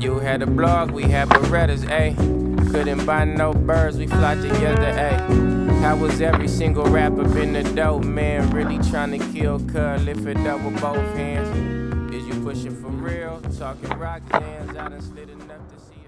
You had a blog, we had Berettas, ayy. Couldn't buy no birds, we fly together, ayy. How was every single rapper been the dope, man? Really trying to kill Cuz lift it up with both hands. Is you pushing for real? Talking rock hands, I done slid enough to see.